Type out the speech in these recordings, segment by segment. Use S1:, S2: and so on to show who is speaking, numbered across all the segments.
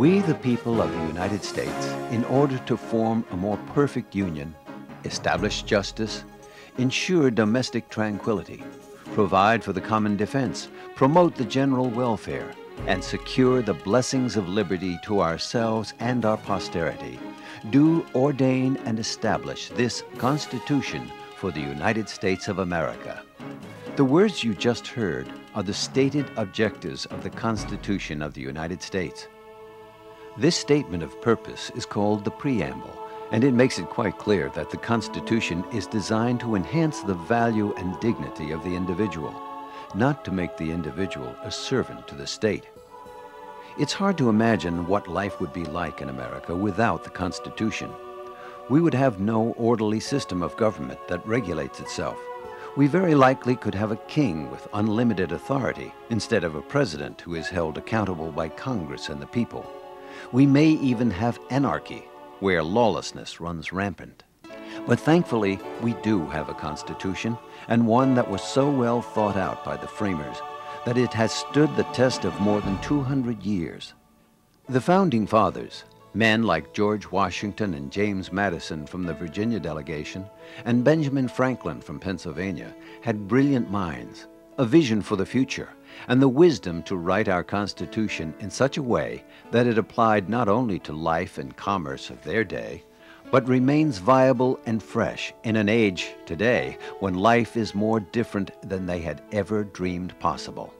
S1: We, the people of the United States, in order to form a more perfect union, establish justice, ensure domestic tranquility, provide for the common defense, promote the general welfare, and secure the blessings of liberty to ourselves and our posterity, do ordain and establish this Constitution for the United States of America. The words you just heard are the stated objectives of the Constitution of the United States. This statement of purpose is called the preamble, and it makes it quite clear that the Constitution is designed to enhance the value and dignity of the individual, not to make the individual a servant to the state. It's hard to imagine what life would be like in America without the Constitution. We would have no orderly system of government that regulates itself. We very likely could have a king with unlimited authority instead of a president who is held accountable by Congress and the people. We may even have anarchy, where lawlessness runs rampant. But thankfully, we do have a Constitution, and one that was so well thought out by the framers that it has stood the test of more than 200 years. The Founding Fathers, men like George Washington and James Madison from the Virginia delegation, and Benjamin Franklin from Pennsylvania, had brilliant minds, a vision for the future, and the wisdom to write our Constitution in such a way that it applied not only to life and commerce of their day, but remains viable and fresh in an age today when life is more different than they had ever dreamed possible.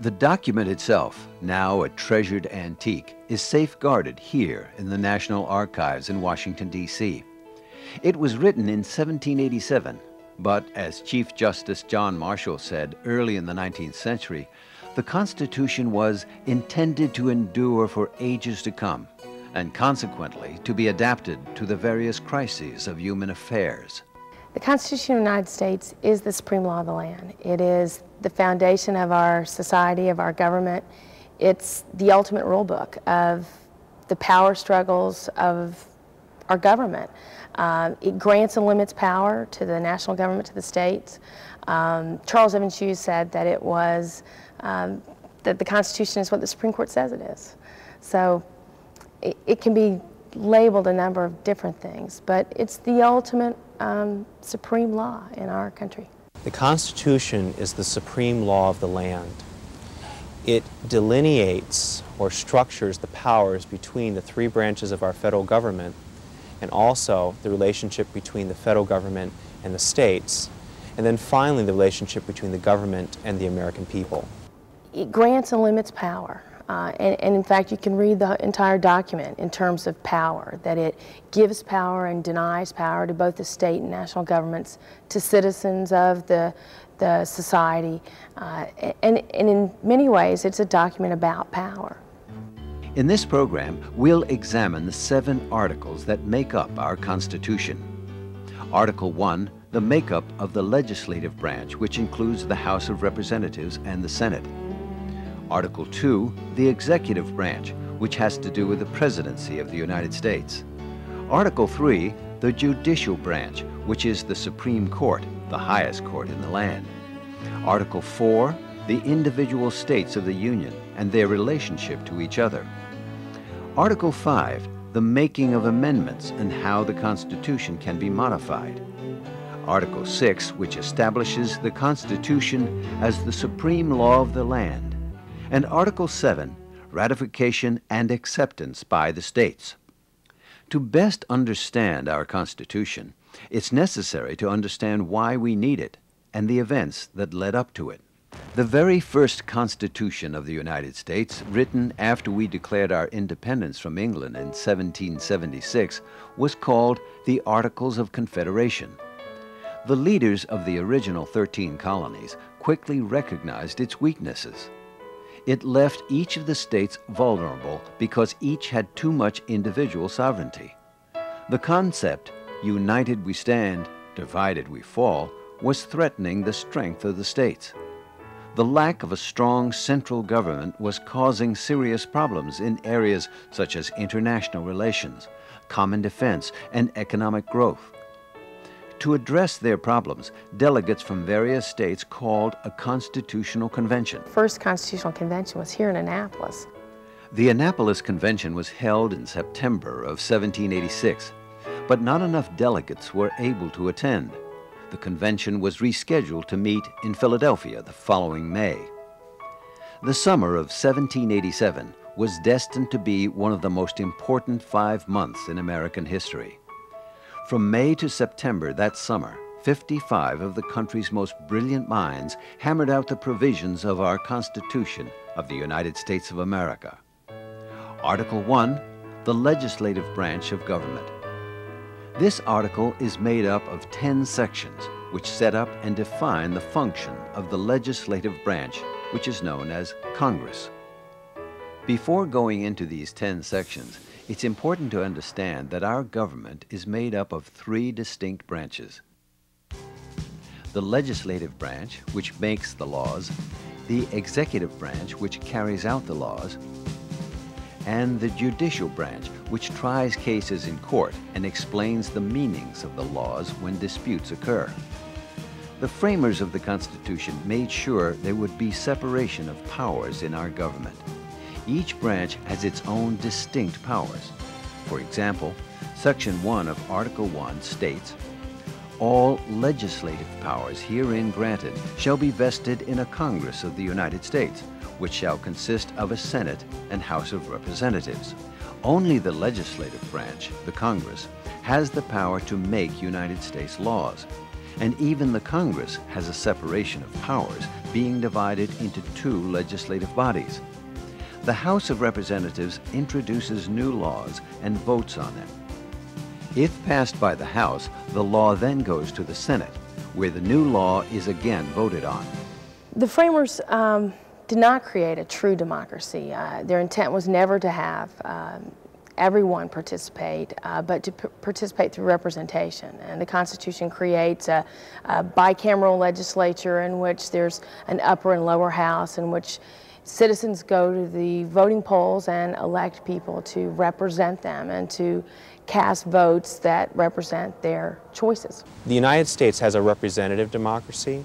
S1: The document itself, now a treasured antique, is safeguarded here in the National Archives in Washington, D.C. It was written in 1787, but as Chief Justice John Marshall said early in the 19th century, the Constitution was intended to endure for ages to come and consequently to be adapted to the various crises of human affairs.
S2: The Constitution of the United States is the supreme law of the land. It is the foundation of our society, of our government. It's the ultimate rule book of the power struggles of our government. Um, it grants and limits power to the national government, to the states. Um, Charles Evans Hughes said that it was, um, that the Constitution is what the Supreme Court says it is. So it, it, can be labeled a number of different things, but it's the ultimate um, supreme law in our country.
S3: The Constitution is the supreme law of the land. It delineates or structures the powers between the three branches of our federal government and also the relationship between the federal government and the states, and then finally the relationship between the government and the American people.
S2: It grants and limits power. Uh, and, and, in fact, you can read the entire document in terms of power, that it gives power and denies power to both the state and national governments, to citizens of the, the society. Uh, and, and in many ways, it's a document about power.
S1: In this program, we'll examine the seven articles that make up our Constitution. Article 1, the makeup of the legislative branch, which includes the House of Representatives and the Senate. Article 2, the executive branch, which has to do with the presidency of the United States. Article 3, the judicial branch, which is the Supreme Court, the highest court in the land. Article 4, the individual states of the Union and their relationship to each other. Article 5, the making of amendments and how the Constitution can be modified. Article 6, which establishes the Constitution as the supreme law of the land and Article 7, ratification and acceptance by the states. To best understand our Constitution, it's necessary to understand why we need it and the events that led up to it. The very first Constitution of the United States, written after we declared our independence from England in 1776, was called the Articles of Confederation. The leaders of the original 13 colonies quickly recognized its weaknesses it left each of the states vulnerable because each had too much individual sovereignty. The concept, united we stand, divided we fall, was threatening the strength of the states. The lack of a strong central government was causing serious problems in areas such as international relations, common defense, and economic growth. To address their problems, delegates from various states called a constitutional convention.
S2: First constitutional convention was here in Annapolis.
S1: The Annapolis Convention was held in September of 1786, but not enough delegates were able to attend. The convention was rescheduled to meet in Philadelphia the following May. The summer of 1787 was destined to be one of the most important five months in American history. From May to September that summer, 55 of the country's most brilliant minds hammered out the provisions of our Constitution of the United States of America. Article 1, the legislative branch of government. This article is made up of 10 sections which set up and define the function of the legislative branch, which is known as Congress. Before going into these 10 sections, it's important to understand that our government is made up of three distinct branches. The legislative branch, which makes the laws, the executive branch, which carries out the laws, and the judicial branch, which tries cases in court and explains the meanings of the laws when disputes occur. The framers of the Constitution made sure there would be separation of powers in our government. Each branch has its own distinct powers. For example, Section 1 of Article 1 states, All legislative powers herein granted shall be vested in a Congress of the United States, which shall consist of a Senate and House of Representatives. Only the legislative branch, the Congress, has the power to make United States laws. And even the Congress has a separation of powers, being divided into two legislative bodies. The House of Representatives introduces new laws and votes on them. If passed by the House, the law then goes to the Senate, where the new law is again voted on.
S2: The framers um, did not create a true democracy. Uh, their intent was never to have um, everyone participate, uh, but to participate through representation. And the Constitution creates a, a, bicameral legislature in which there's an upper and lower house in which citizens go to the voting polls and elect people to represent them and to cast votes that represent their choices.
S3: The United States has a representative democracy,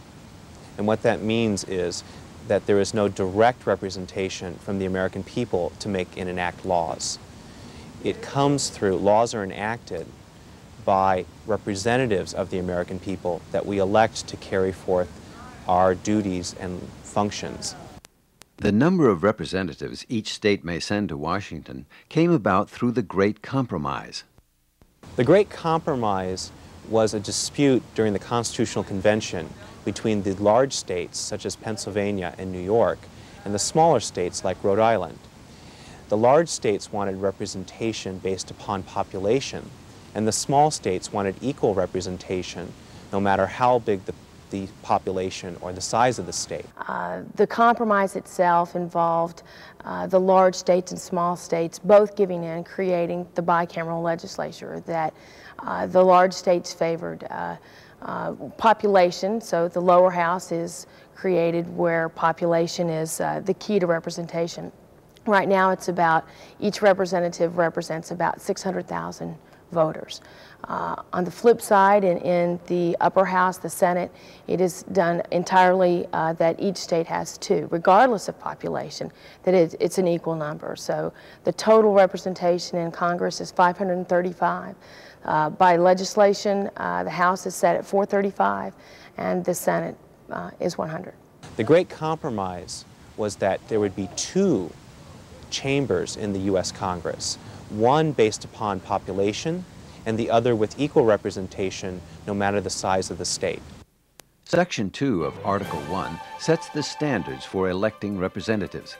S3: and what that means is that there is no direct representation from the American people to make and enact laws. It comes through, laws are enacted by representatives of the American people that we elect to carry forth our duties and functions.
S1: The number of representatives each state may send to Washington came about through the Great Compromise.
S3: The Great Compromise was a dispute during the Constitutional Convention between the large states, such as Pennsylvania and New York, and the smaller states like Rhode Island. The large states wanted representation based upon population, and the small states wanted equal representation no matter how big the, the population or the size of the state.
S2: Uh, the compromise itself involved uh, the large states and small states both giving in, creating the bicameral legislature that the large states favored. Uh, uh, population, so the lower house is created where population is uh, the key to representation. Right now it's about, each representative represents about 600,000 voters. Uh, on the flip side, in, in, the upper house, the Senate, it is done entirely uh, that each state has two, regardless of population, that it, it's an equal number. So the total representation in Congress is 535. Uh, by legislation, uh, the House is set at 435 and the Senate uh, is 100.
S3: The great compromise was that there would be two chambers in the U.S. Congress, one based upon population and the other with equal representation no matter the size of the state.
S1: Section 2 of Article 1 sets the standards for electing representatives.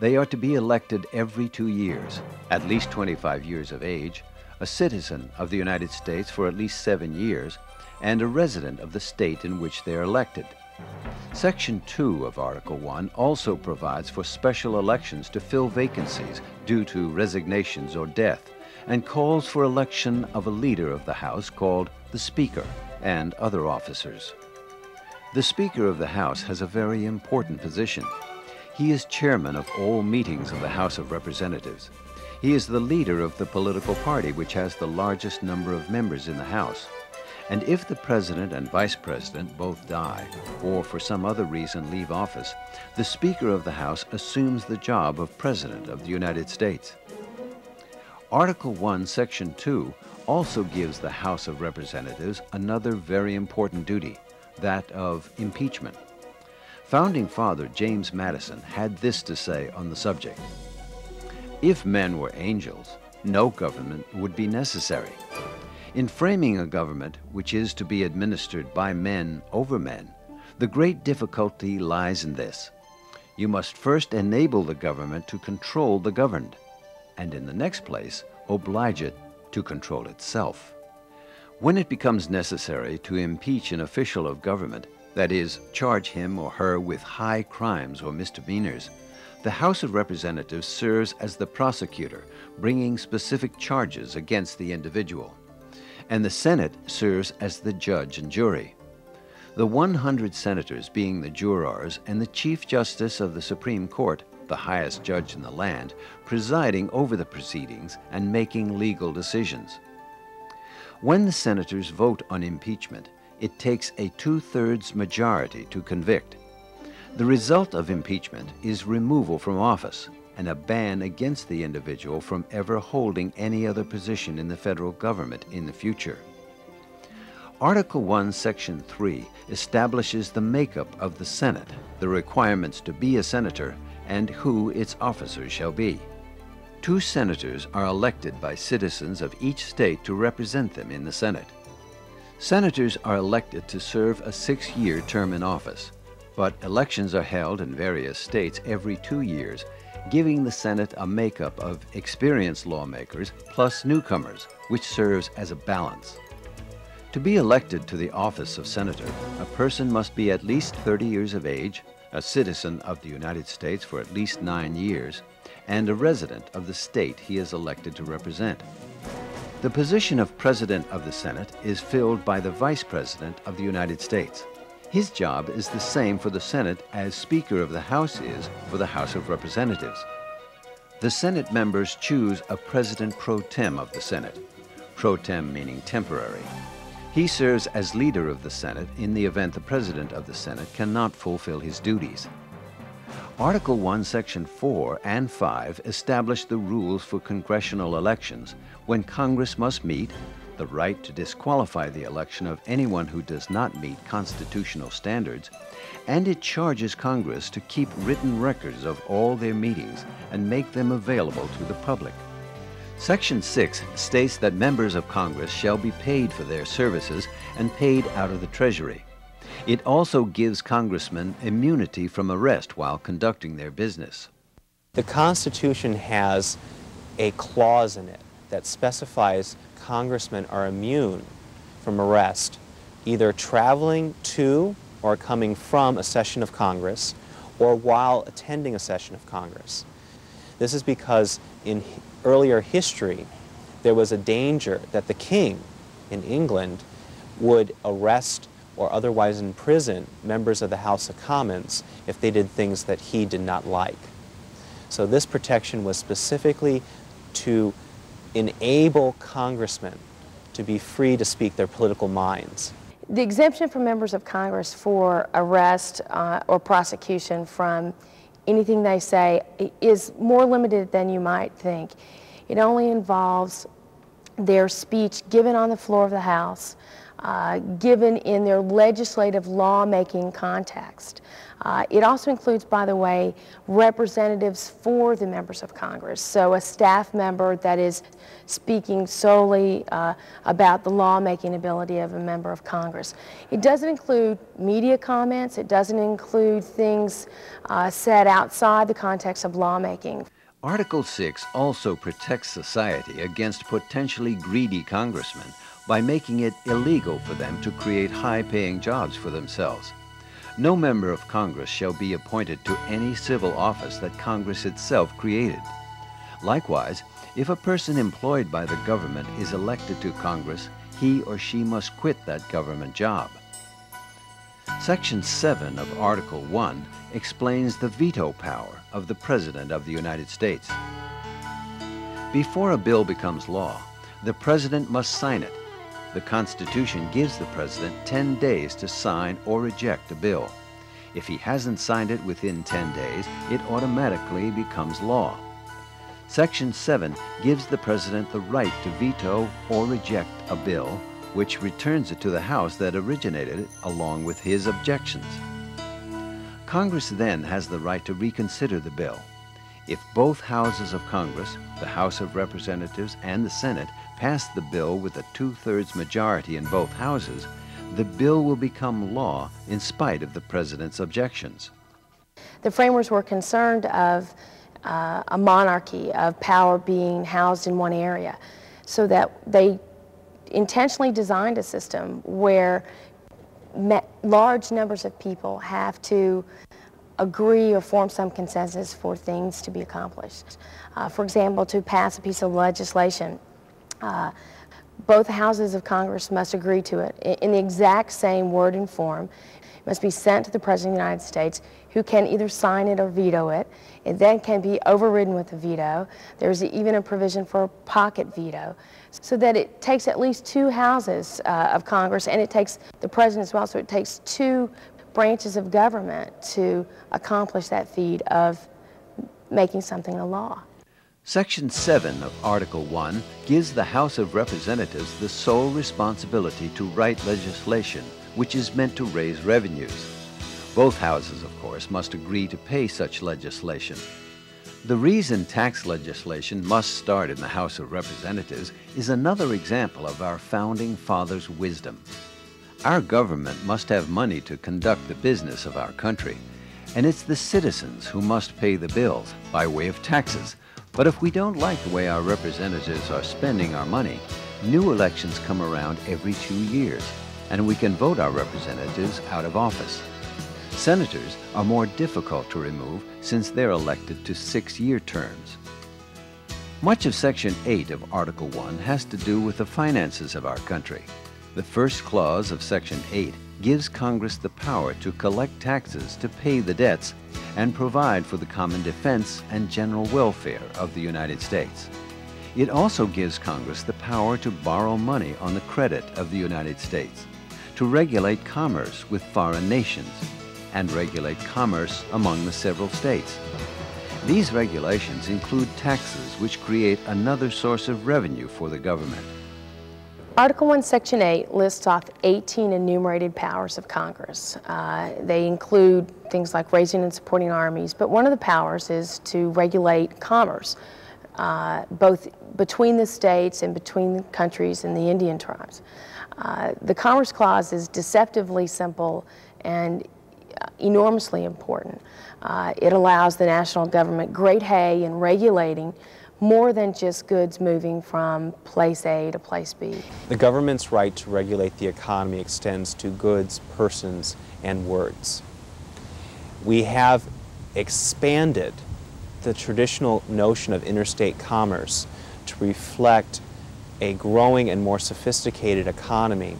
S1: They are to be elected every two years, at least 25 years of age, a citizen of the United States for at least seven years, and a resident of the state in which they are elected. Section 2 of Article 1 also provides for special elections to fill vacancies due to resignations or death, and calls for election of a leader of the House called the Speaker and other officers. The Speaker of the House has a very important position. He is chairman of all meetings of the House of Representatives. He is the leader of the political party which has the largest number of members in the House. And if the president and vice president both die, or for some other reason leave office, the Speaker of the House assumes the job of President of the United States. Article 1, Section 2 also gives the House of Representatives another very important duty, that of impeachment. Founding Father James Madison had this to say on the subject. If men were angels, no government would be necessary. In framing a government which is to be administered by men over men, the great difficulty lies in this. You must first enable the government to control the governed, and in the next place, oblige it to control itself. When it becomes necessary to impeach an official of government, that is, charge him or her with high crimes or misdemeanors, the House of Representatives serves as the prosecutor, bringing specific charges against the individual and the Senate serves as the judge and jury. The 100 senators being the jurors and the Chief Justice of the Supreme Court, the highest judge in the land, presiding over the proceedings and making legal decisions. When the senators vote on impeachment, it takes a two thirds majority to convict. The result of impeachment is removal from office and a ban against the individual from ever holding any other position in the federal government in the future. Article 1, Section 3 establishes the makeup of the Senate, the requirements to be a senator, and who its officers shall be. Two senators are elected by citizens of each state to represent them in the Senate. Senators are elected to serve a six year term in office, but elections are held in various states every two years giving the Senate a makeup of experienced lawmakers plus newcomers, which serves as a balance. To be elected to the office of senator, a person must be at least 30 years of age, a citizen of the United States for at least nine years, and a resident of the state he is elected to represent. The position of President of the Senate is filled by the Vice President of the United States. His job is the same for the Senate as Speaker of the House is for the House of Representatives. The Senate members choose a President pro tem of the Senate, pro tem meaning temporary. He serves as leader of the Senate in the event the President of the Senate cannot fulfill his duties. Article 1, Section 4 and 5 establish the rules for congressional elections when Congress must meet, the right to disqualify the election of anyone who does not meet constitutional standards, and it charges Congress to keep written records of all their meetings and make them available to the public. Section 6 states that members of Congress shall be paid for their services and paid out of the Treasury. It also gives congressmen immunity from arrest while conducting their business.
S3: The Constitution has a clause in it that specifies congressmen are immune from arrest, either traveling to or coming from a session of Congress or while attending a session of Congress. This is because in earlier history, there was a danger that the king in England would arrest or otherwise imprison members of the House of Commons if they did things that he did not like. So this protection was specifically to enable congressmen to be free to speak their political minds.
S2: The exemption for members of Congress for arrest uh, or prosecution from anything they say is more limited than you might think. It only involves their speech given on the floor of the House, uh, given in their legislative lawmaking context. Uh, it also includes, by the way, representatives for the members of Congress. So a staff member that is speaking solely uh, about the lawmaking ability of a member of Congress. It doesn't include media comments. It doesn't include things uh, said outside the context of lawmaking.
S1: Article 6 also protects society against potentially greedy congressmen by making it illegal for them to create high-paying jobs for themselves. No member of Congress shall be appointed to any civil office that Congress itself created. Likewise, if a person employed by the government is elected to Congress, he or she must quit that government job. Section 7 of Article 1 explains the veto power of the President of the United States. Before a bill becomes law, the President must sign it the Constitution gives the President 10 days to sign or reject a bill. If he hasn't signed it within 10 days, it automatically becomes law. Section 7 gives the President the right to veto or reject a bill, which returns it to the House that originated it along with his objections. Congress then has the right to reconsider the bill. If both houses of Congress, the House of Representatives and the Senate, pass the bill with a two-thirds majority in both houses, the bill will become law in spite of the President's objections.
S2: The framers were concerned of uh, a monarchy, of power being housed in one area, so that they intentionally designed a system where large numbers of people have to agree or form some consensus for things to be accomplished. Uh, for example, to pass a piece of legislation, uh, both houses of Congress must agree to it in the exact same word and form. It must be sent to the President of the United States, who can either sign it or veto it. It then can be overridden with a veto. There's even a provision for a pocket veto, so that it takes at least two houses uh, of Congress, and it takes the President as well, so it takes two branches of government to accomplish that feat of making something a law.
S1: Section 7 of Article 1 gives the House of Representatives the sole responsibility to write legislation which is meant to raise revenues. Both houses, of course, must agree to pay such legislation. The reason tax legislation must start in the House of Representatives is another example of our Founding Fathers' wisdom. Our government must have money to conduct the business of our country, and it's the citizens who must pay the bills by way of taxes. But if we don't like the way our representatives are spending our money, new elections come around every two years, and we can vote our representatives out of office. Senators are more difficult to remove since they're elected to six-year terms. Much of Section 8 of Article 1 has to do with the finances of our country. The first clause of Section 8 gives Congress the power to collect taxes to pay the debts and provide for the common defense and general welfare of the United States. It also gives Congress the power to borrow money on the credit of the United States, to regulate commerce with foreign nations, and regulate commerce among the several states. These regulations include taxes which create another source of revenue for the government.
S2: Article 1, Section 8 lists off 18 enumerated powers of Congress. Uh, they include things like raising and supporting armies, but one of the powers is to regulate commerce, uh, both between the states and between the countries and the Indian tribes. Uh, the Commerce Clause is deceptively simple and enormously important. Uh, it allows the national government great hay in regulating more than just goods moving from place A to place B.
S3: The government's right to regulate the economy extends to goods, persons, and words. We have expanded the traditional notion of interstate commerce to reflect a growing and more sophisticated economy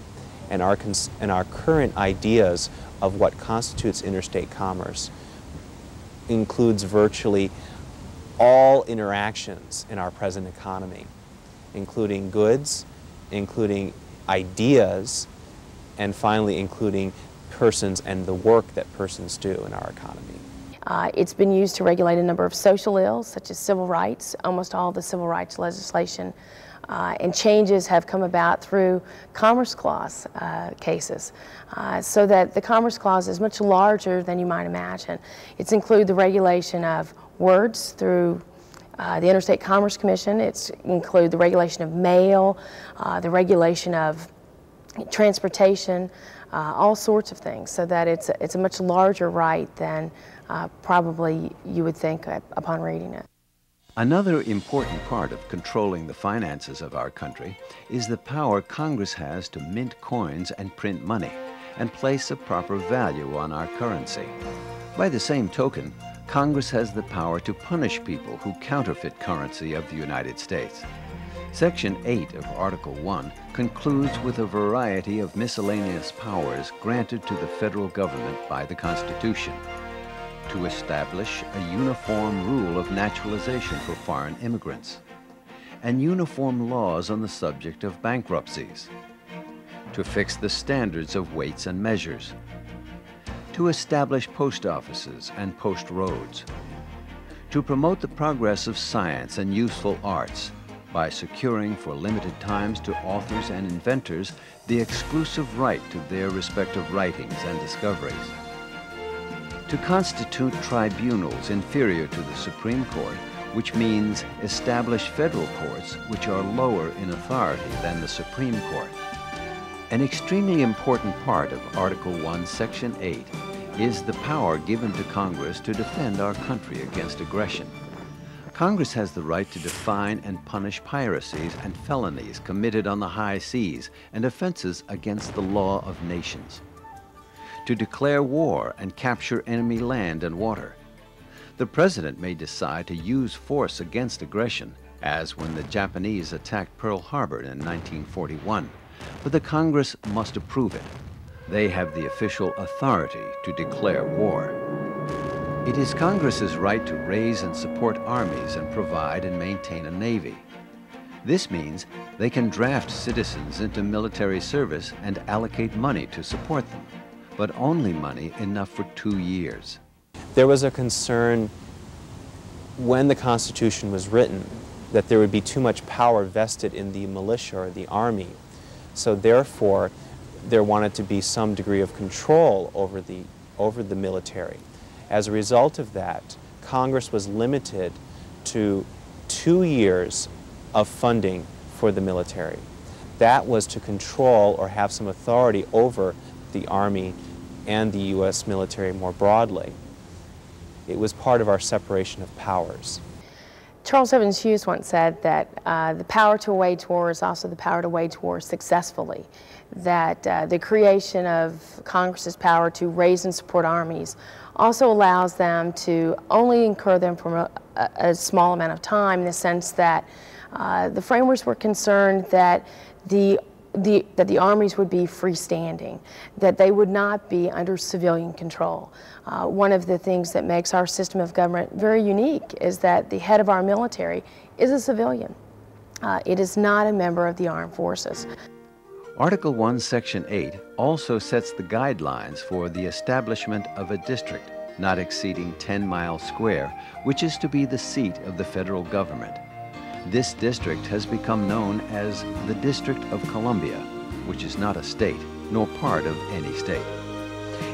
S3: and our, and our current ideas of what constitutes interstate commerce includes virtually all interactions in our present economy, including goods, including ideas, and finally including persons and the work that persons do in our economy.
S2: Uh, it's been used to regulate a number of social ills, such as civil rights. Almost all the civil rights legislation uh, and changes have come about through Commerce Clause uh, cases, uh, so that the Commerce Clause is much larger than you might imagine. It's include the regulation of words through uh, the Interstate Commerce Commission. It's include the regulation of mail, uh, the regulation of transportation, uh, all sorts of things, so that it's a, it's a much larger right than uh, probably you would think upon reading it.
S1: Another important part of controlling the finances of our country is the power Congress has to mint coins and print money and place a proper value on our currency. By the same token, Congress has the power to punish people who counterfeit currency of the United States. Section 8 of Article 1 concludes with a variety of miscellaneous powers granted to the federal government by the Constitution. To establish a uniform rule of naturalization for foreign immigrants. And uniform laws on the subject of bankruptcies, to fix the standards of weights and measures, to establish post offices and post roads, to promote the progress of science and useful arts by securing for limited times to authors and inventors the exclusive right to their respective writings and discoveries, to constitute tribunals inferior to the Supreme Court, which means establish federal courts which are lower in authority than the Supreme Court. An extremely important part of Article 1, Section 8 is the power given to Congress to defend our country against aggression. Congress has the right to define and punish piracies and felonies committed on the high seas and offenses against the law of nations. To declare war and capture enemy land and water. The President may decide to use force against aggression, as when the Japanese attacked Pearl Harbor in 1941, but the Congress must approve it. They have the official authority to declare war. It is Congress's right to raise and support armies and provide and maintain a navy. This means they can draft citizens into military service and allocate money to support them, but only money enough for two years.
S3: There was a concern when the Constitution was written that there would be too much power vested in the militia or the army. So therefore, there wanted to be some degree of control over the, over the military. As a result of that, Congress was limited to two years of funding for the military. That was to control or have some authority over the Army and the U.S. military more broadly. It was part of our separation of powers.
S2: Charles Evans Hughes once said that uh, the power to wage war is also the power to wage war successfully. That uh, the creation of Congress's power to raise and support armies also allows them to only incur them for a, a small amount of time in the sense that uh, the framers were concerned that the the, that the armies would be freestanding, that they would not be under civilian control. Uh, one of the things that makes our system of government very unique is that the head of our military is a civilian. Uh, it is not a member of the armed forces.
S1: Article 1, Section 8 also sets the guidelines for the establishment of a district not exceeding 10 miles square, which is to be the seat of the federal government. This district has become known as the District of Columbia, which is not a state, nor part of any state.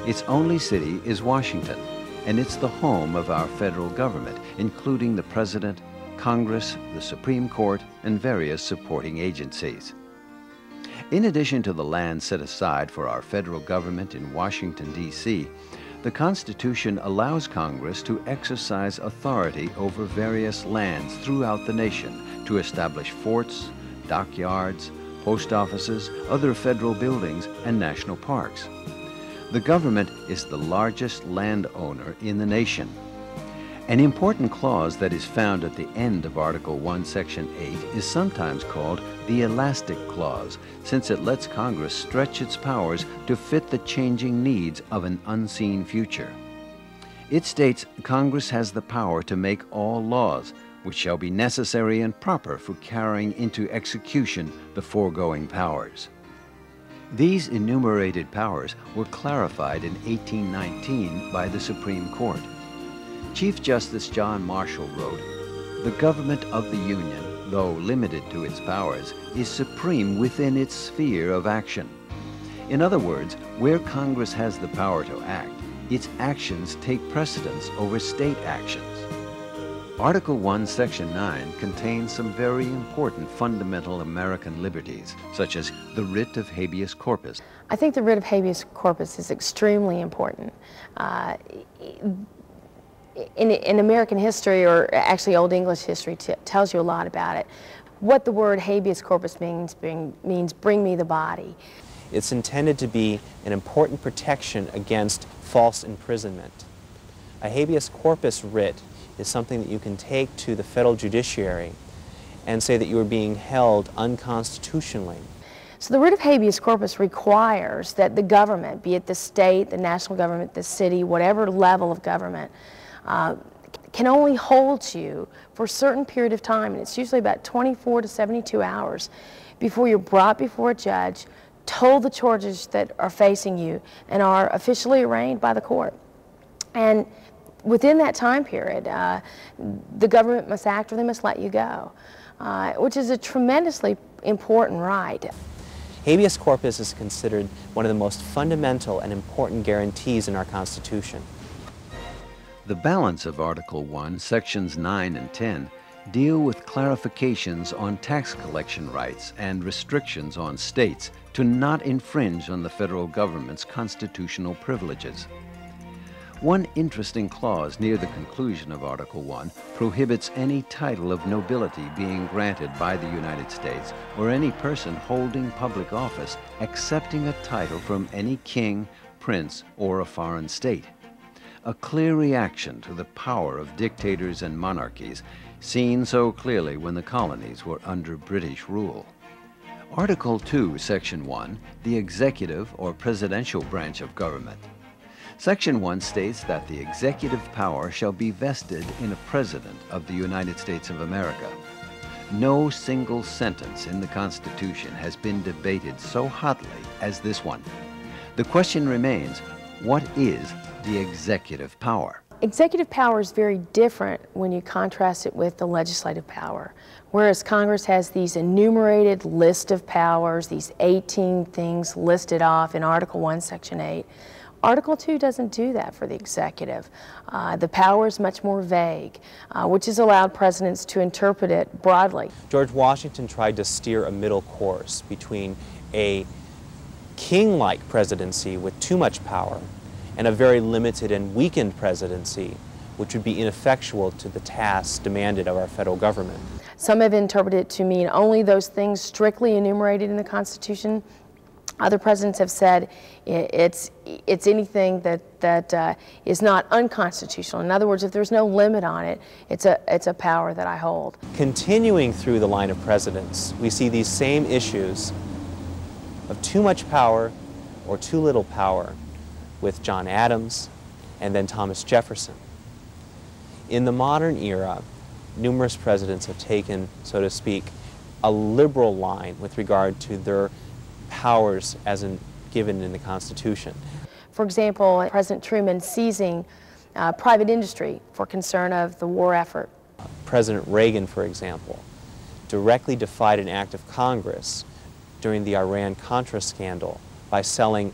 S1: Its only city is Washington, and it's the home of our federal government, including the President, Congress, the Supreme Court, and various supporting agencies. In addition to the land set aside for our federal government in Washington, D.C., the Constitution allows Congress to exercise authority over various lands throughout the nation to establish forts, dockyards, post offices, other federal buildings, and national parks. The government is the largest landowner in the nation an important clause that is found at the end of Article 1, Section 8 is sometimes called the Elastic Clause, since it lets Congress stretch its powers to fit the changing needs of an unseen future. It states Congress has the power to make all laws which shall be necessary and proper for carrying into execution the foregoing powers. These enumerated powers were clarified in 1819 by the Supreme Court. Chief Justice John Marshall wrote, The government of the Union, though limited to its powers, is supreme within its sphere of action. In other words, where Congress has the power to act, its actions take precedence over state actions. Article 1, Section 9 contains some very important fundamental American liberties, such as the writ of habeas corpus.
S2: I think the writ of habeas corpus is extremely important. Uh, in, in American history, or actually Old English history, tells you a lot about it. What the word habeas corpus means bring, means bring me the body.
S3: It's intended to be an important protection against false imprisonment. A habeas corpus writ is something that you can take to the federal judiciary and say that you are being held unconstitutionally.
S2: So the writ of habeas corpus requires that the government, be it the state, the national government, the city, whatever level of government, uh, can only hold you for a certain period of time, and it's usually about 24 to 72 hours before you're brought before a judge told the charges that are facing you, and are officially arraigned by the court. And within that time period, uh, the government must act or they must let you go, uh, which is a tremendously important right.
S3: Habeas corpus is considered one of the most fundamental and important guarantees in our Constitution.
S1: The balance of Article 1, Sections 9 and 10 deal with clarifications on tax collection rights and restrictions on states to not infringe on the federal government's constitutional privileges. One interesting clause near the conclusion of Article 1 prohibits any title of nobility being granted by the United States or any person holding public office accepting a title from any king, prince, or a foreign state. A clear reaction to the power of dictators and monarchies seen so clearly when the colonies were under British rule. Article 2, Section 1, the executive or presidential branch of government, Section 1 states that the executive power shall be vested in a President of the United States of America. No single sentence in the Constitution has been debated so hotly as this one. The question remains, what is the executive power?
S2: Executive power is very different when you contrast it with the legislative power. Whereas Congress has these enumerated list of powers, these 18 things listed off in Article 1, Section 8, Article 2 doesn't do that for the executive. Uh, the power is much more vague, uh, which has allowed presidents to interpret it broadly.
S3: George Washington tried to steer a middle course between a king-like presidency with too much power and a very limited and weakened presidency which would be ineffectual to the tasks demanded of our federal government.
S2: Some have interpreted it to mean only those things strictly enumerated in the Constitution other presidents have said it's, it's anything that, that uh, is not unconstitutional. In other words, if there's no limit on it, it's a, it's a power that I hold.
S3: Continuing through the line of presidents, we see these same issues of too much power or too little power with John Adams and then Thomas Jefferson. In the modern era, numerous presidents have taken, so to speak, a liberal line with regard to their powers as in, given in the Constitution.
S2: For example, President Truman seizing uh, private industry for concern of the war effort.
S3: President Reagan, for example, directly defied an act of Congress during the Iran-Contra scandal by selling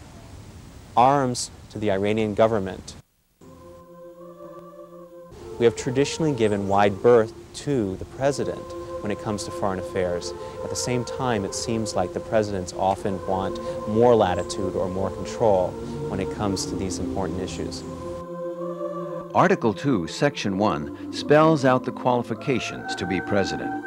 S3: arms to the Iranian government. We have traditionally given wide berth to the president when it comes to foreign affairs. At the same time, it seems like the presidents often want more latitude or more control when it comes to these important issues.
S1: Article 2, Section 1 spells out the qualifications to be president.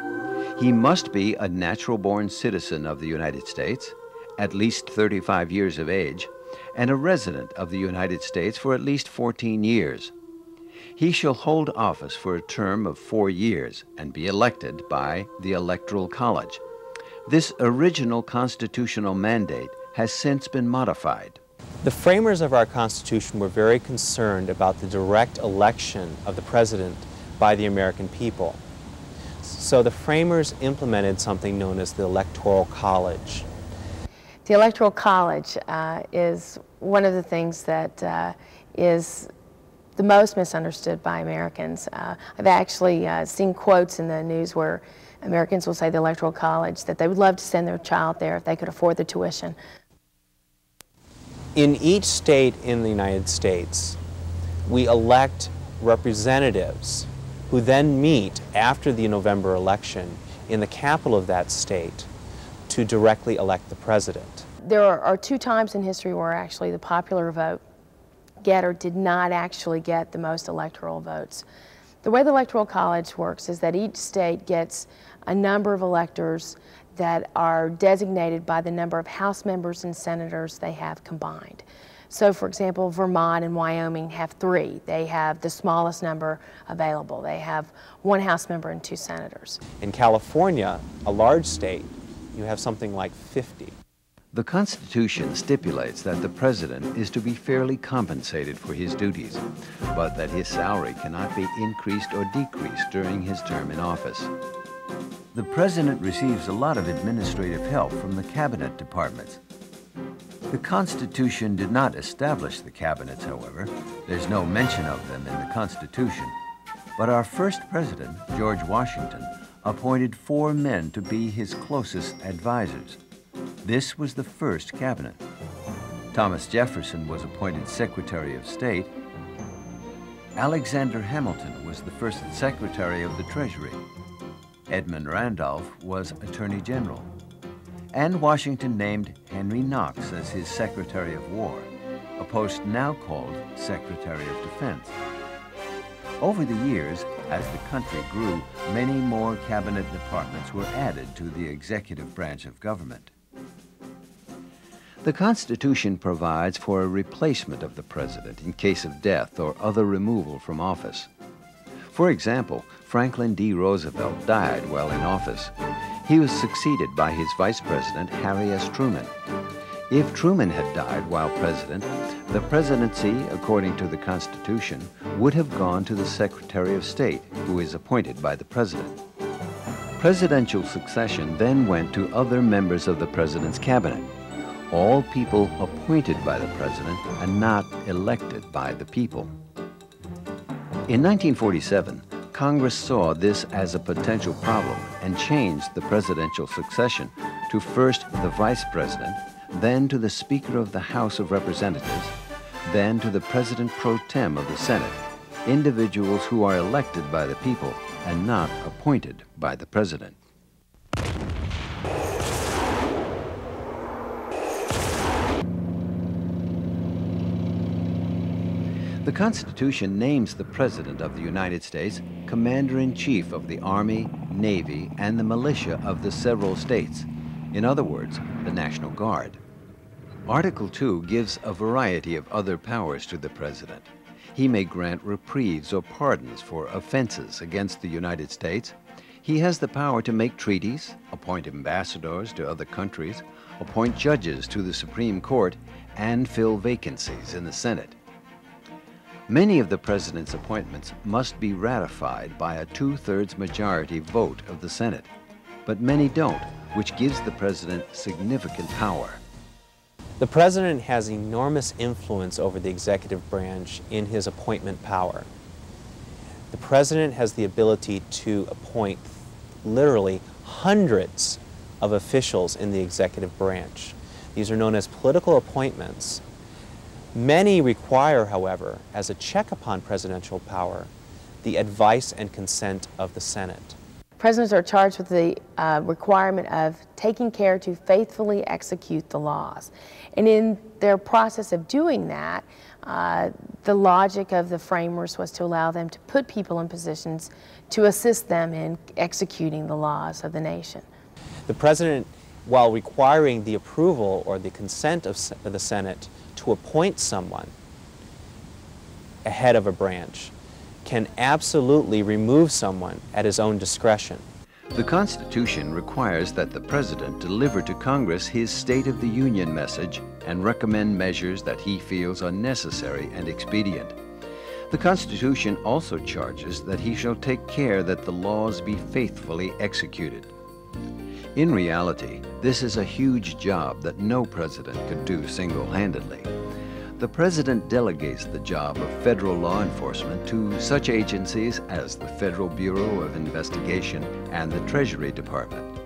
S1: He must be a natural born citizen of the United States, at least 35 years of age, and a resident of the United States for at least 14 years he shall hold office for a term of four years and be elected by the Electoral College. This original constitutional mandate has since been modified.
S3: The framers of our Constitution were very concerned about the direct election of the President by the American people. So the framers implemented something known as the Electoral College.
S2: The Electoral College uh, is one of the things that uh, is the most misunderstood by Americans. Uh, I've actually uh, seen quotes in the news where Americans will say the Electoral College that they would love to send their child there if they could afford the tuition.
S3: In each state in the United States, we elect representatives who then meet after the November election in the capital of that state to directly elect the president.
S2: There are, are two times in history where actually the popular vote getter did not actually get the most electoral votes. The way the Electoral College works is that each state gets a number of electors that are designated by the number of House members and senators they have combined. So, for example, Vermont and Wyoming have three. They have the smallest number available. They have one House member and two senators.
S3: In California, a large state, you have something like 50.
S1: The Constitution stipulates that the President is to be fairly compensated for his duties, but that his salary cannot be increased or decreased during his term in office. The President receives a lot of administrative help from the cabinet departments. The Constitution did not establish the cabinets, however. There's no mention of them in the Constitution. But our first president, George Washington, appointed four men to be his closest advisors. This was the first cabinet. Thomas Jefferson was appointed Secretary of State. Alexander Hamilton was the first Secretary of the Treasury. Edmund Randolph was Attorney General. And Washington named Henry Knox as his Secretary of War, a post now called Secretary of Defense. Over the years, as the country grew, many more cabinet departments were added to the executive branch of government. The Constitution provides for a replacement of the president in case of death or other removal from office. For example, Franklin D. Roosevelt died while in office. He was succeeded by his vice president, Harry S. Truman. If Truman had died while president, the presidency, according to the Constitution, would have gone to the Secretary of State, who is appointed by the president. Presidential succession then went to other members of the president's cabinet, all people appointed by the president and not elected by the people. In 1947, Congress saw this as a potential problem and changed the presidential succession to first the vice president, then to the Speaker of the House of Representatives, then to the President pro tem of the Senate, individuals who are elected by the people and not appointed by the president. The Constitution names the President of the United States Commander-in-Chief of the Army, Navy, and the militia of the several states, in other words, the National Guard. Article 2 gives a variety of other powers to the President. He may grant reprieves or pardons for offenses against the United States. He has the power to make treaties, appoint ambassadors to other countries, appoint judges to the Supreme Court, and fill vacancies in the Senate. Many of the President's appointments must be ratified by a two-thirds majority vote of the Senate, but many don't, which gives the President significant power.
S3: The President has enormous influence over the executive branch in his appointment power. The President has the ability to appoint literally hundreds of officials in the executive branch. These are known as political appointments Many require, however, as a check upon presidential power, the advice and consent of the Senate.
S2: Presidents are charged with the uh, requirement of taking care to faithfully execute the laws. And in their process of doing that, uh, the logic of the framers was to allow them to put people in positions to assist them in executing the laws of the nation.
S3: The President, while requiring the approval or the consent of the Senate to appoint someone ahead of a branch can absolutely remove someone at his own discretion.
S1: The Constitution requires that the President deliver to Congress his State of the Union message and recommend measures that he feels are necessary and expedient. The Constitution also charges that he shall take care that the laws be faithfully executed. In reality, this is a huge job that no president could do single-handedly. The president delegates the job of federal law enforcement to such agencies as the Federal Bureau of Investigation and the Treasury Department.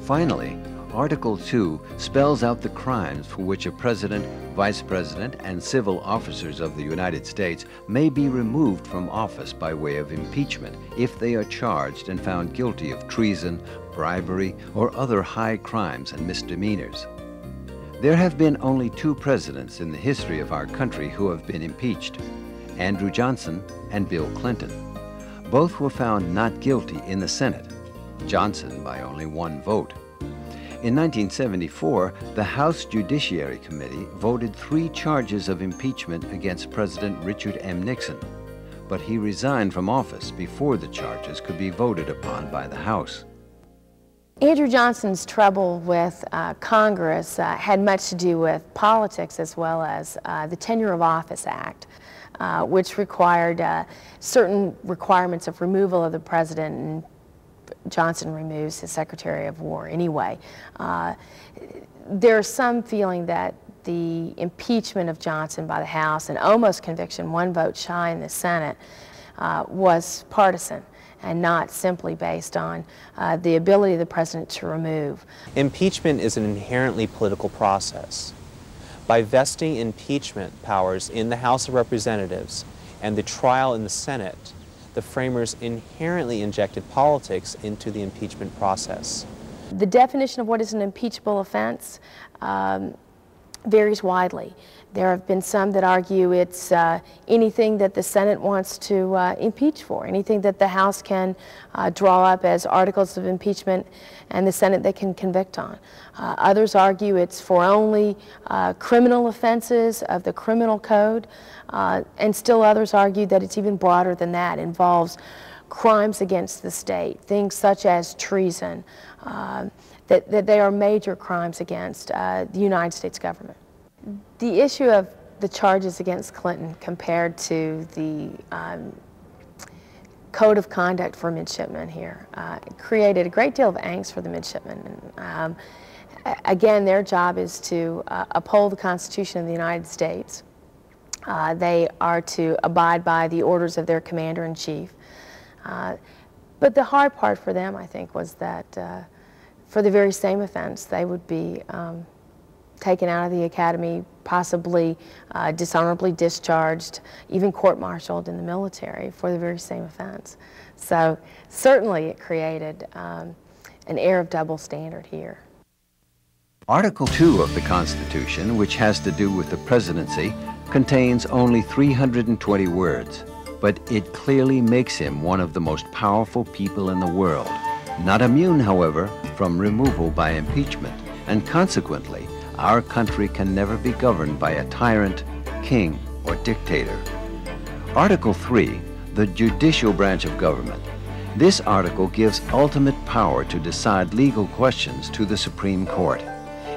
S1: Finally, Article 2 spells out the crimes for which a president, vice president, and civil officers of the United States may be removed from office by way of impeachment if they are charged and found guilty of treason, bribery, or other high crimes and misdemeanors. There have been only two presidents in the history of our country who have been impeached, Andrew Johnson and Bill Clinton. Both were found not guilty in the Senate, Johnson by only one vote. In 1974, the House Judiciary Committee voted three charges of impeachment against President Richard M. Nixon, but he resigned from office before the charges could be voted upon by the House.
S2: Andrew Johnson's trouble with uh, Congress uh, had much to do with politics as well as uh, the Tenure of Office Act, uh, which required uh, certain requirements of removal of the president and Johnson removes his Secretary of War anyway. Uh, there's some feeling that the impeachment of Johnson by the House and almost conviction, one vote shy in the Senate, was partisan and not simply based on uh, the ability of the president to remove.
S3: Impeachment is an inherently political process. By vesting impeachment powers in the House of Representatives and the trial in the Senate, the framers inherently injected politics into the impeachment process.
S2: The definition of what is an impeachable offense um, varies widely. There have been some that argue it's uh, anything that the Senate wants to uh, impeach for, anything that the House can uh, draw up as articles of impeachment and the Senate they can convict on. Uh, others argue it's for only uh, criminal offenses of the criminal code, uh, and still others argue that it's even broader than that, involves crimes against the state, things such as treason, that, that they are major crimes against the United States government. The issue of the charges against Clinton compared to the um, code of conduct for midshipmen here uh, created a great deal of angst for the midshipmen. Um, again, their job is to uh, uphold the Constitution of the United States. Uh, they are to abide by the orders of their commander-in-chief. Uh, but the hard part for them, I think, was that uh, for the very same offense, they would be um, taken out of the academy, possibly uh, dishonorably discharged, even court-martialed in the military for the very same offense. So certainly it created um, an air of double standard here.
S1: Article 2 of the Constitution, which has to do with the presidency, contains only 320 words, but it clearly makes him one of the most powerful people in the world. Not immune, however, from removal by impeachment, and consequently, our country can never be governed by a tyrant, king, or dictator. Article 3, the judicial branch of government. This article gives ultimate power to decide legal questions to the Supreme Court.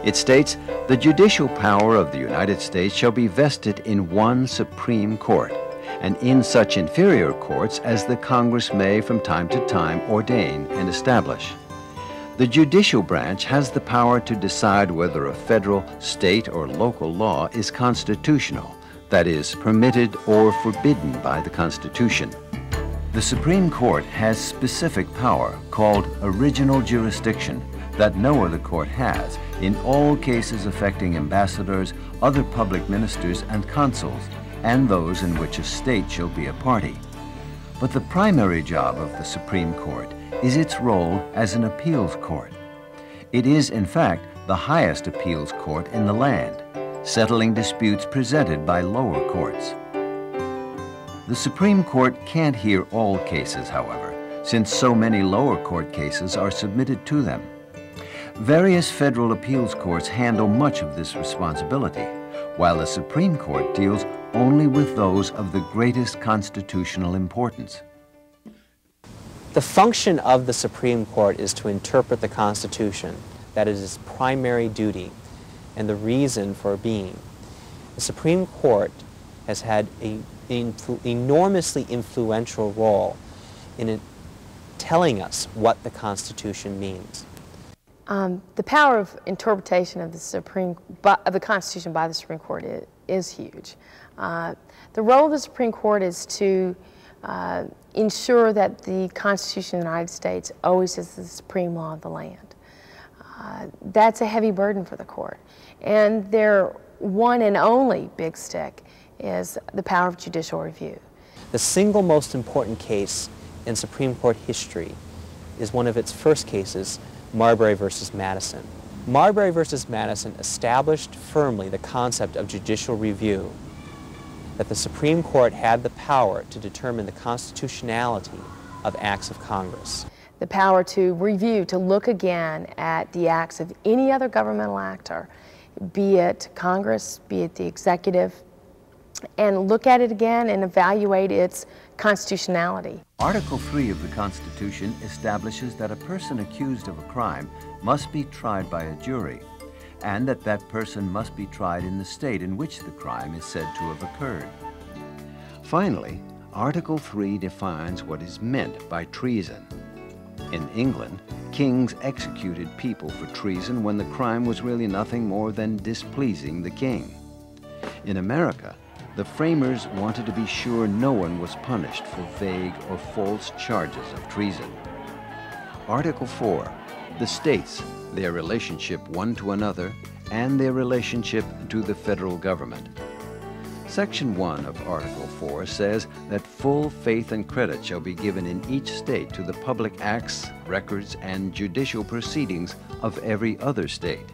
S1: It states, the judicial power of the United States shall be vested in one Supreme Court, and in such inferior courts as the Congress may from time to time ordain and establish. The judicial branch has the power to decide whether a federal, state, or local law is constitutional, that is, permitted or forbidden by the Constitution. The Supreme Court has specific power called original jurisdiction that no other court has in all cases affecting ambassadors, other public ministers, and consuls, and those in which a state shall be a party. But the primary job of the Supreme Court is its role as an appeals court. It is, in fact, the highest appeals court in the land, settling disputes presented by lower courts. The Supreme Court can't hear all cases, however, since so many lower court cases are submitted to them. Various federal appeals courts handle much of this responsibility, while the Supreme Court deals only with those of the greatest constitutional importance.
S3: The function of the Supreme Court is to interpret the Constitution. That is its primary duty and the reason for being. The Supreme Court has had an influ enormously influential role in it telling us what the Constitution means.
S2: Um, the power of interpretation of the Supreme of the Constitution by the Supreme Court is, is huge. Uh, the role of the Supreme Court is to uh, ensure that the Constitution of the United States always is the supreme law of the land. Uh, that's a heavy burden for the court. And their one and only big stick is the power of judicial review.
S3: The single most important case in Supreme Court history is one of its first cases, Marbury versus Madison. Marbury versus Madison established firmly the concept of judicial review that the Supreme Court had the power to determine the constitutionality of acts of Congress.
S2: The power to review, to look again at the acts of any other governmental actor, be it Congress, be it the executive, and look at it again and evaluate its constitutionality.
S1: Article 3 of the Constitution establishes that a person accused of a crime must be tried by a jury and that that person must be tried in the state in which the crime is said to have occurred. Finally, Article 3 defines what is meant by treason. In England, kings executed people for treason when the crime was really nothing more than displeasing the king. In America, the framers wanted to be sure no one was punished for vague or false charges of treason. Article 4. The states, their relationship one to another, and their relationship to the federal government. Section 1 of Article 4 says that full faith and credit shall be given in each state to the public acts, records, and judicial proceedings of every other state.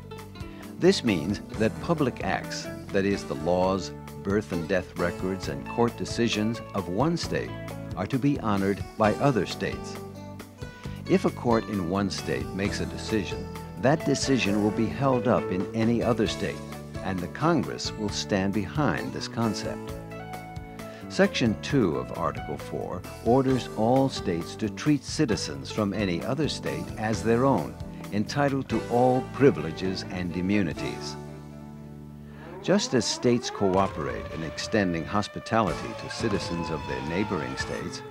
S1: This means that public acts, that is, the laws, birth and death records, and court decisions of one state, are to be honored by other states. If a court in one state makes a decision, that decision will be held up in any other state and the Congress will stand behind this concept. Section 2 of Article 4 orders all states to treat citizens from any other state as their own, entitled to all privileges and immunities. Just as states cooperate in extending hospitality to citizens of their neighboring states,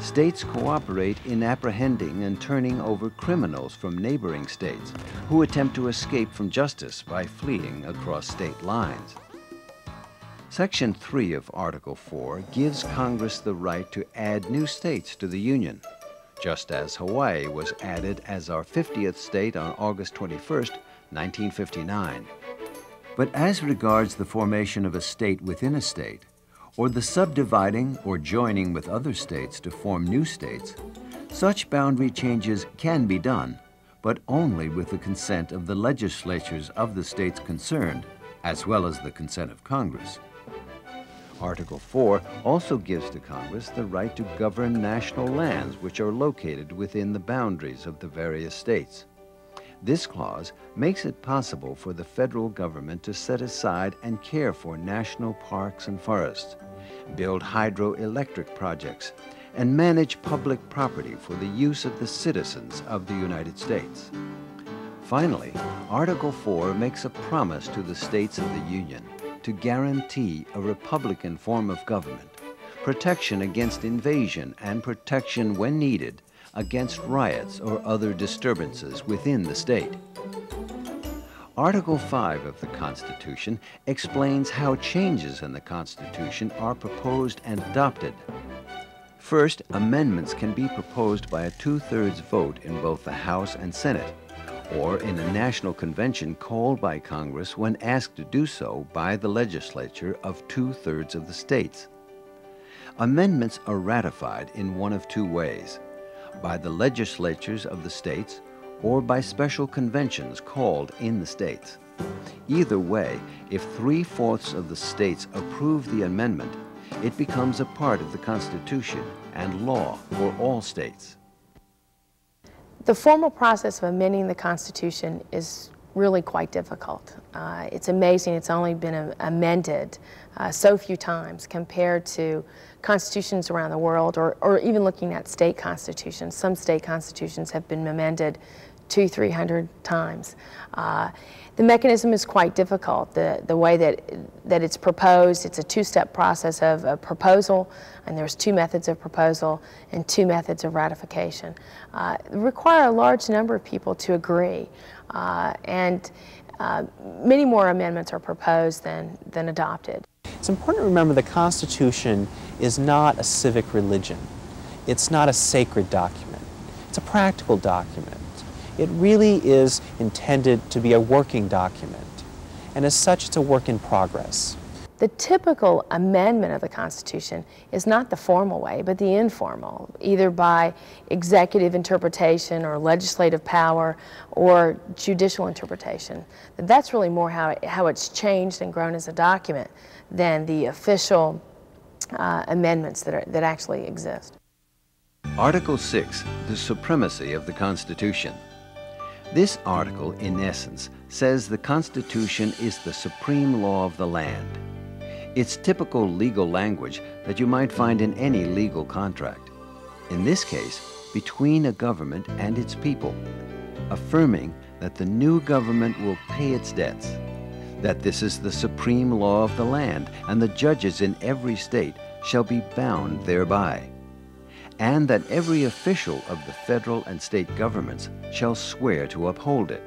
S1: states cooperate in apprehending and turning over criminals from neighboring states who attempt to escape from justice by fleeing across state lines. Section 3 of Article 4 gives Congress the right to add new states to the Union, just as Hawaii was added as our 50th state on August 21, 1959. But as regards the formation of a state within a state, or the subdividing or joining with other states to form new states, such boundary changes can be done, but only with the consent of the legislatures of the states concerned, as well as the consent of Congress. Article 4 also gives to Congress the right to govern national lands which are located within the boundaries of the various states. This clause makes it possible for the federal government to set aside and care for national parks and forests, build hydroelectric projects, and manage public property for the use of the citizens of the United States. Finally, Article 4 makes a promise to the states of the Union to guarantee a republican form of government, protection against invasion, and protection, when needed, against riots or other disturbances within the state. Article 5 of the Constitution explains how changes in the Constitution are proposed and adopted. First, amendments can be proposed by a two-thirds vote in both the House and Senate, or in a national convention called by Congress when asked to do so by the legislature of two-thirds of the states. Amendments are ratified in one of two ways, by the legislatures of the states or by special conventions called in the states. Either way, if three-fourths of the states approve the amendment, it becomes a part of the Constitution and law for all states.
S2: The formal process of amending the Constitution is really quite difficult. Uh, it's amazing it's only been amended uh, so few times compared to constitutions around the world or, or even looking at state constitutions. Some state constitutions have been amended two, three hundred times. Uh, the mechanism is quite difficult. The, the way that, that it's proposed, it's a two-step process of a proposal, and there's two methods of proposal and two methods of ratification. Uh, require a large number of people to agree, uh, and uh, many more amendments are proposed than, than adopted.
S3: It's important to remember the Constitution is not a civic religion. It's not a sacred document. It's a practical document. It really is intended to be a working document, and as such, it's a work in progress.
S2: The typical amendment of the Constitution is not the formal way, but the informal, either by executive interpretation or legislative power or judicial interpretation. That's really more how, it, how it's changed and grown as a document than the official uh, amendments that, are, that actually exist.
S1: Article 6, the supremacy of the Constitution. This article, in essence, says the Constitution is the supreme law of the land. It's typical legal language that you might find in any legal contract. In this case, between a government and its people, affirming that the new government will pay its debts, that this is the supreme law of the land, and the judges in every state shall be bound thereby, and that every official of the federal and state governments shall swear to uphold it.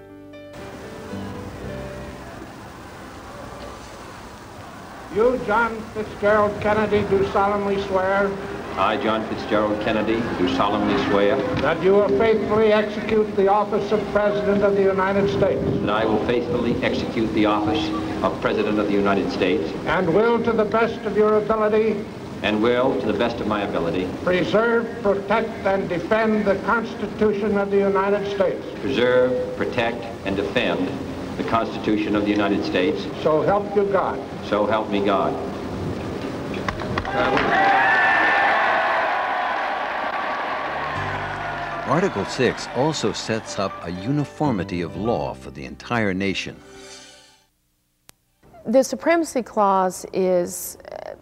S4: You, John Fitzgerald Kennedy, do solemnly swear
S5: I, John Fitzgerald Kennedy, do solemnly swear
S4: that you will faithfully execute the office of President of the United States
S5: that I will faithfully execute the office of President of the United States
S4: and will, to the best of your ability,
S5: and will, to the best of my ability,
S4: preserve, protect, and defend the Constitution of the United States.
S5: preserve, protect, and defend the Constitution of the United States.
S4: So help you God.
S5: So help me God.
S1: Article 6 also sets up a uniformity of law for the entire nation.
S2: The Supremacy Clause is uh,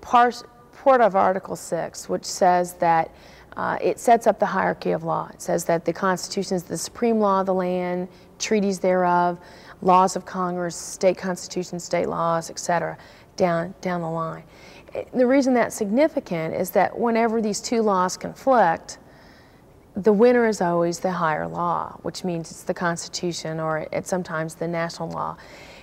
S2: part, part of Article 6, which says that uh, it sets up the hierarchy of law. It says that the Constitution is the supreme law of the land, treaties thereof, laws of Congress, state constitutions, state laws, etc., down, down the line. The reason that's significant is that whenever these two laws conflict, the winner is always the higher law, which means it's the Constitution or it's sometimes the national law,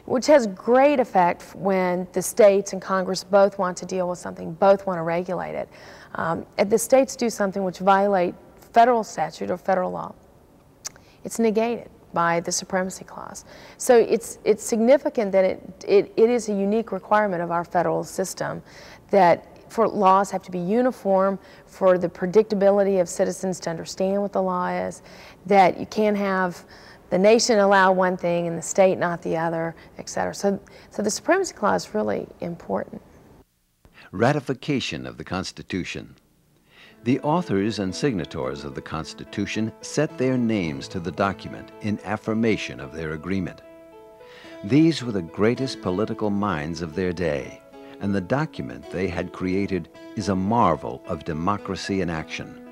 S2: which has great effect when the states and Congress both want to deal with something, both want to regulate it. Um, if the states do something which violate federal statute or federal law, it's negated by the Supremacy Clause. So it's, it's significant that it, it, it is a unique requirement of our federal system that for laws have to be uniform for the predictability of citizens to understand what the law is, that you can't have the nation allow one thing and the state not the other, et cetera. So, so the Supremacy Clause is really important.
S1: Ratification of the Constitution. The authors and signatories of the Constitution set their names to the document in affirmation of their agreement. These were the greatest political minds of their day and the document they had created is a marvel of democracy in action.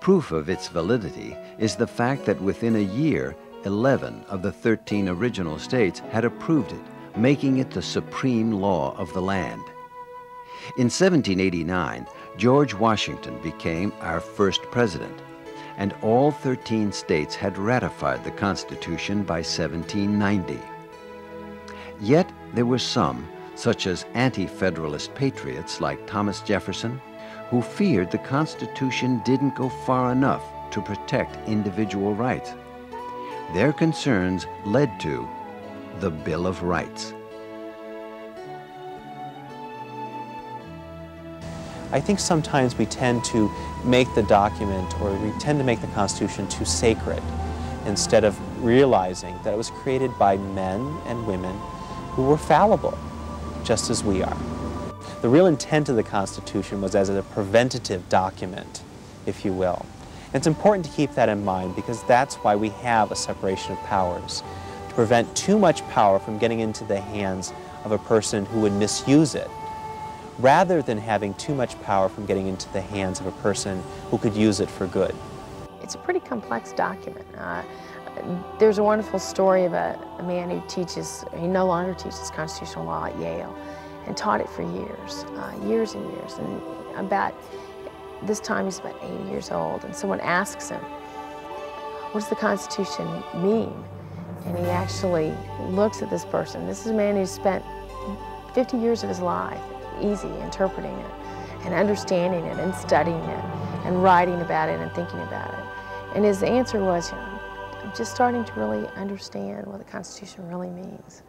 S1: Proof of its validity is the fact that within a year, 11 of the 13 original states had approved it, making it the supreme law of the land. In 1789, George Washington became our first president, and all 13 states had ratified the Constitution by 1790. Yet there were some such as anti-federalist patriots like Thomas Jefferson, who feared the Constitution didn't go far enough to protect individual rights. Their concerns led to the Bill of Rights.
S3: I think sometimes we tend to make the document or we tend to make the Constitution too sacred instead of realizing that it was created by men and women who were fallible just as we are. The real intent of the Constitution was as a preventative document, if you will. And it's important to keep that in mind because that's why we have a separation of powers, to prevent too much power from getting into the hands of a person who would misuse it, rather than having too much power from getting into the hands of a person who could use it for good.
S2: It's a pretty complex document. Uh, there's a wonderful story of a, a, man who teaches, he no longer teaches constitutional law at Yale, and taught it for years, uh, years and years. And about this time he's about 80 years old, and someone asks him, what does the Constitution mean? And he actually looks at this person. This is a man who spent 50 years of his life easy interpreting it and understanding it and studying it and writing about it and thinking about it. And his answer was, you know, I'm just starting to really understand what the Constitution really means.